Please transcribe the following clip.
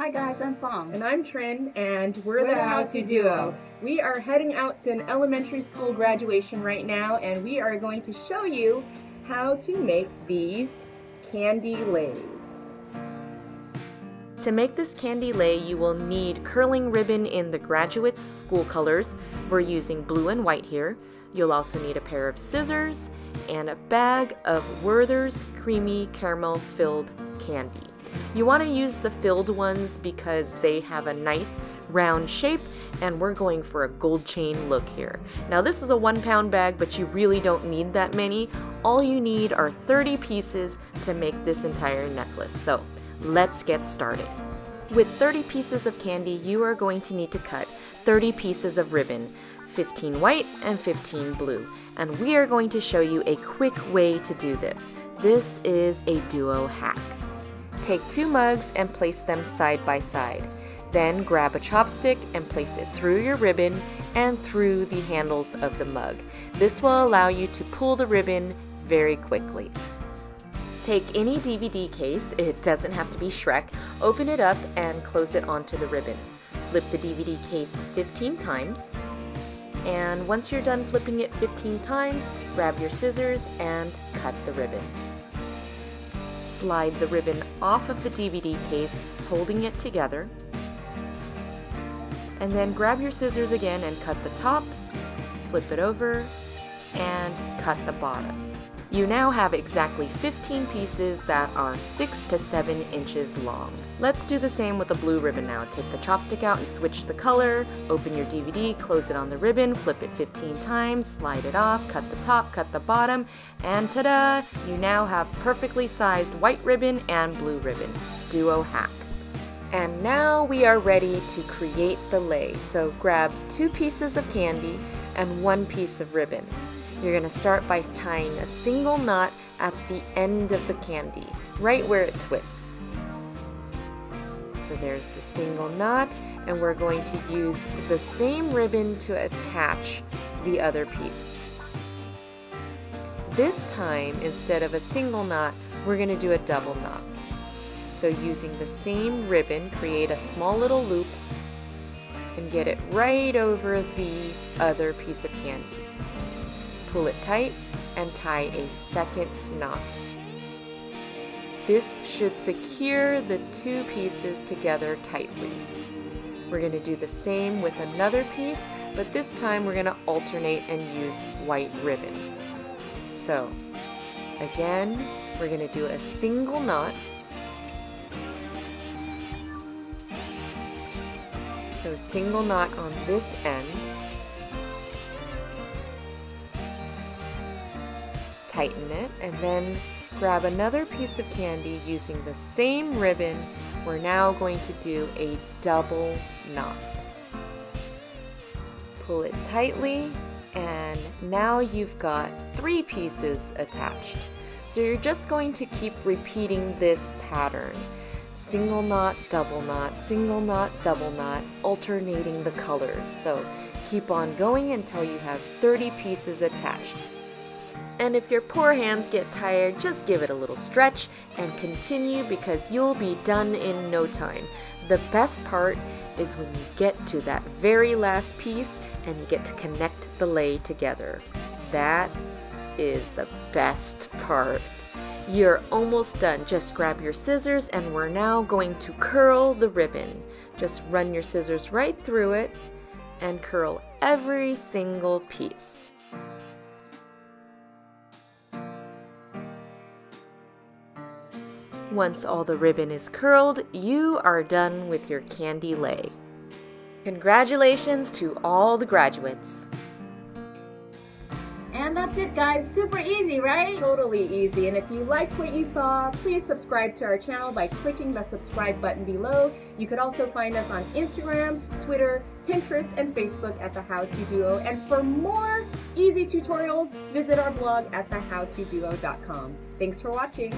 Hi guys, I'm Fong. And I'm Trin, and we're, We're the the How How To To Duo. Duo. We are heading out to an elementary school graduation right now, and we are going to show you how to make these candy leis. To make this candy lei, you will need curling ribbon in the graduate's school colors. We're using blue and white here. You'll also need a pair of scissors and a bag of Werther's Creamy Caramel Filled Candy. You want to use the filled ones because they have a nice round shape and we're going for a gold chain look here. Now this is a one pound bag but you really don't need that many. All you need are 30 pieces to make this entire necklace. So let's get started. With 30 pieces of candy you are going to need to cut 30 pieces of ribbon. 15 white and 15 blue. And we are going to show you a quick way to do this. This is a duo hack. Take two mugs and place them side by side. Then grab a chopstick and place it through your ribbon and through the handles of the mug. This will allow you to pull the ribbon very quickly. Take any DVD case, it doesn't have to be Shrek, open it up and close it onto the ribbon. Flip the DVD case 15 times, and once you're done flipping it 15 times, grab your scissors and cut the ribbon. Slide the ribbon off of the DVD case, holding it together. And then grab your scissors again and cut the top, flip it over, and cut the bottom. You now have exactly 15 pieces that are 6 to 7 inches long. Let's do the same with the blue ribbon now. Take the chopstick out and switch the color, open your DVD, close it on the ribbon, flip it 15 times, slide it off, cut the top, cut the bottom, and ta-da! You now have perfectly sized white ribbon and blue ribbon. Duo hack. And now we are ready to create the lei. So grab two pieces of candy and one piece of ribbon. You're going to start by tying a single knot at the end of the candy, right where it twists. So there's the single knot, and we're going to use the same ribbon to attach the other piece. This time, instead of a single knot, we're going to do a double knot. So using the same ribbon, create a small little loop and get it right over the other piece of candy. Pull it tight and tie a second knot. This should secure the two pieces together tightly. We're going to do the same with another piece, but this time we're going to alternate and use white ribbon. So, again, we're going to do a single knot. So, single knot on this end. Tighten it, and then grab another piece of candy using the same ribbon. We're now going to do a double knot. Pull it tightly, and now you've got three pieces attached. So you're just going to keep repeating this pattern. Single knot, double knot, single knot, double knot, alternating the colors. So keep on going until you have 30 pieces attached. And if your poor hands get tired, just give it a little stretch and continue because you'll be done in no time. The best part is when you get to that very last piece and you get to connect the lei together. That is the best part. You're almost done. Just grab your scissors and we're now going to curl the ribbon. Just run your scissors right through it and curl every single piece. Once all the ribbon is curled, you are done with your candy lei. Congratulations to all the graduates. And that's it guys, super easy, right? Totally easy. And if you liked what you saw, please subscribe to our channel by clicking the subscribe button below. You could also find us on Instagram, Twitter, Pinterest, and Facebook at The How To Duo. And for more easy tutorials, visit our blog at thehowtoduo.com. Thanks for watching.